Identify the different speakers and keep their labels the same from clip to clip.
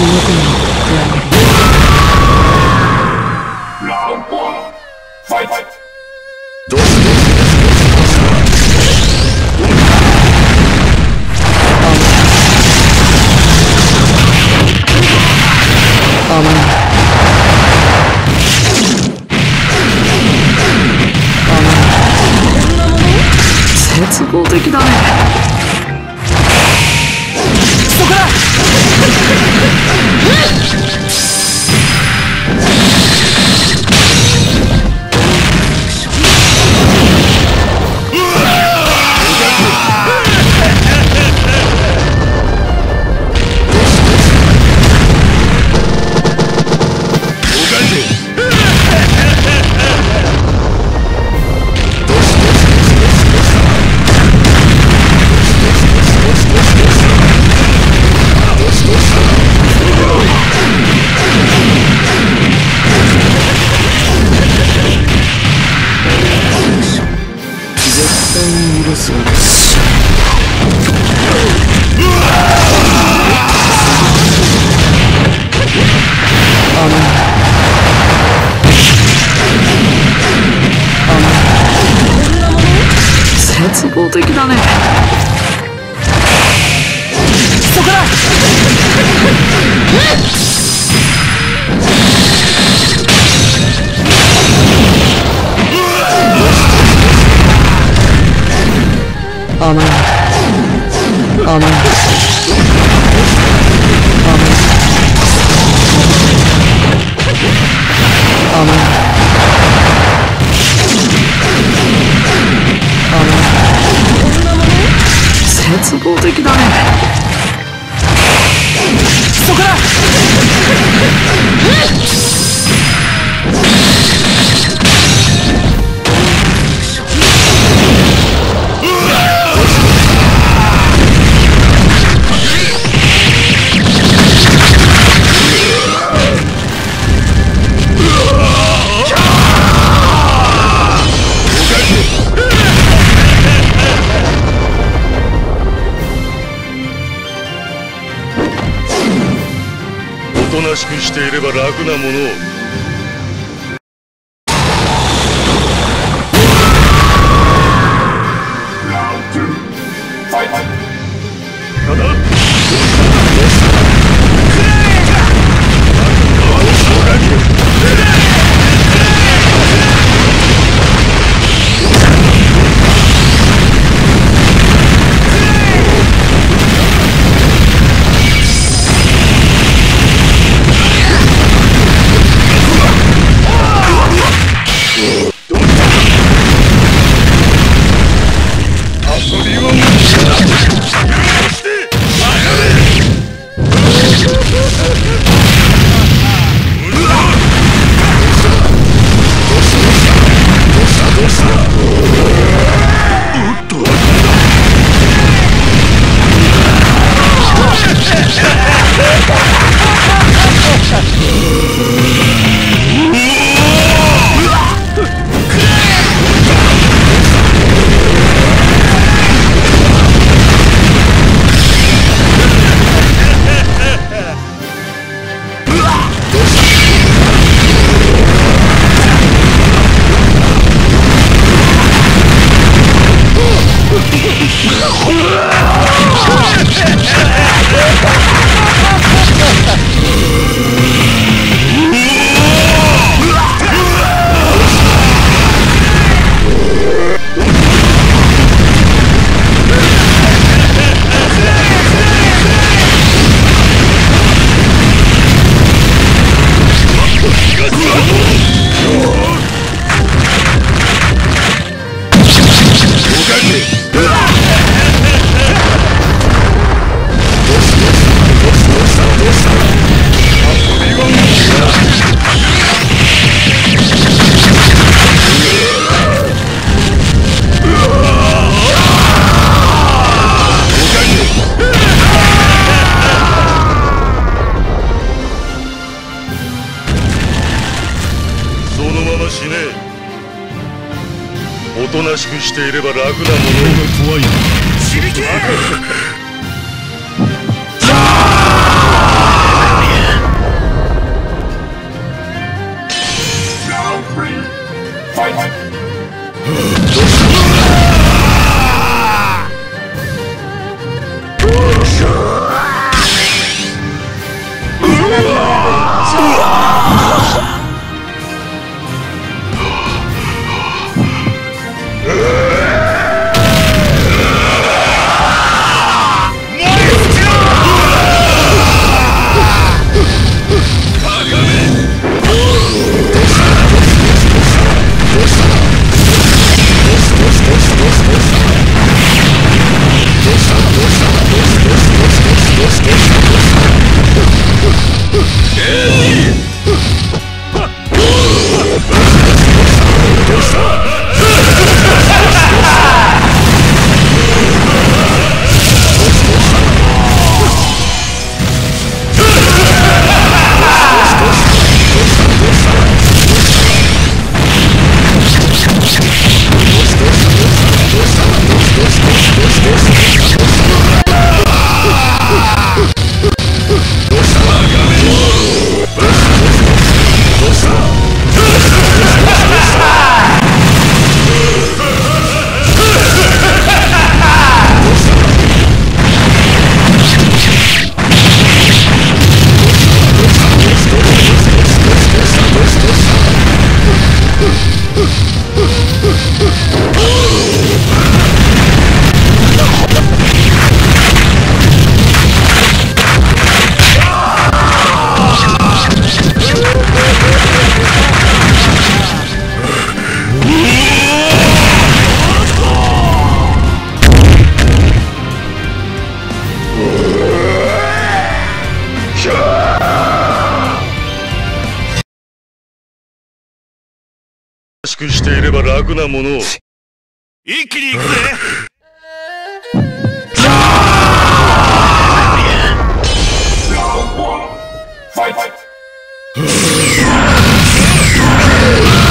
Speaker 1: 地獄に
Speaker 2: 加える？
Speaker 1: 接合的だね。
Speaker 2: 楽なものをていれば楽なもの。しくしていれば楽なものを。
Speaker 3: 一気に行くぜ。
Speaker 2: お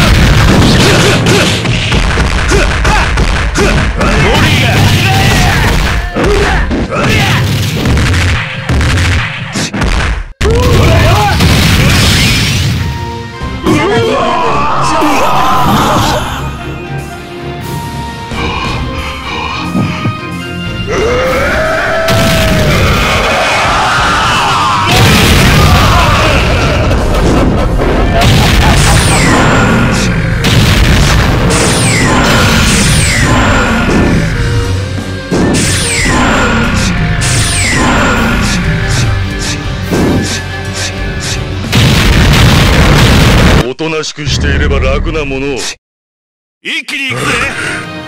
Speaker 2: していれば楽なものを。
Speaker 3: 一気に行くぜ。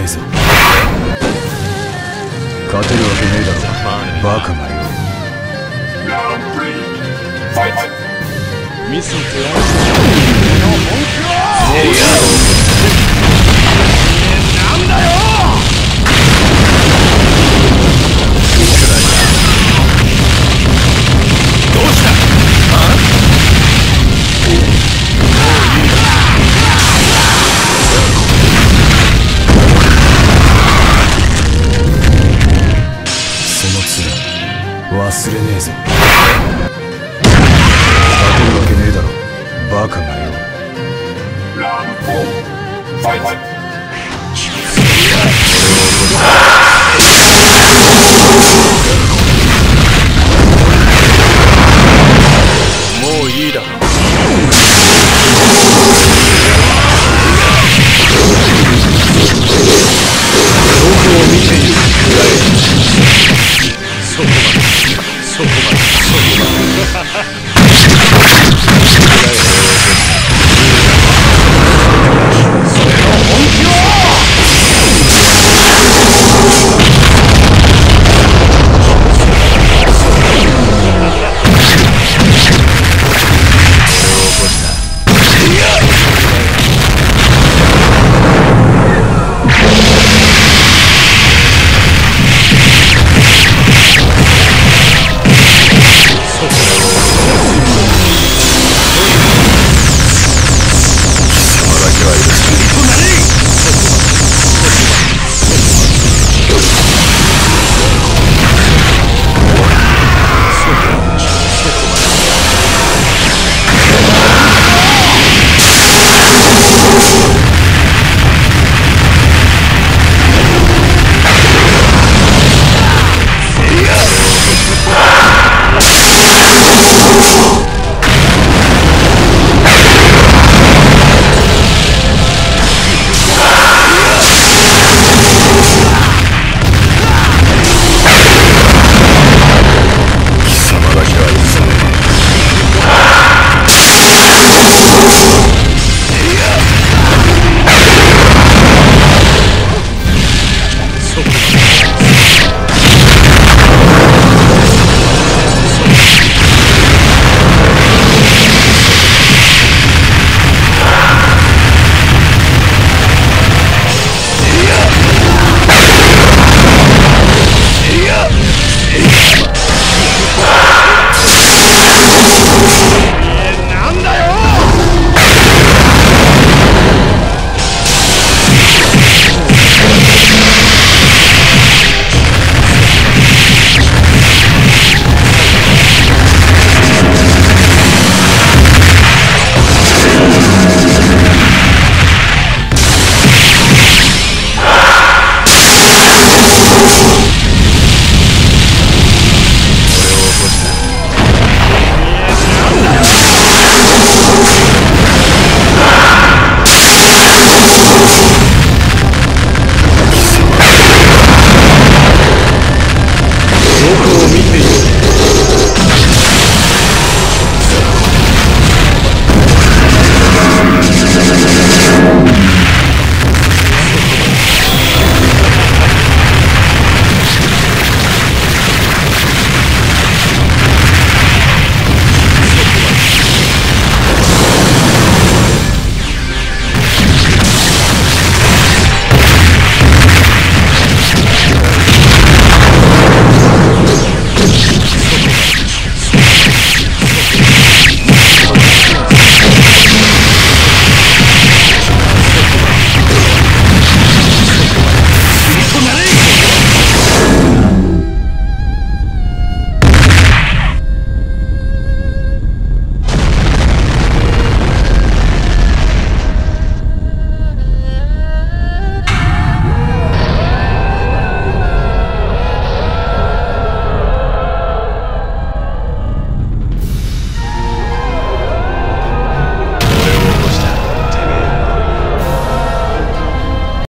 Speaker 3: ねえぞ。勝てるわけねえだろ。バカがよ
Speaker 2: ミスを手
Speaker 3: ど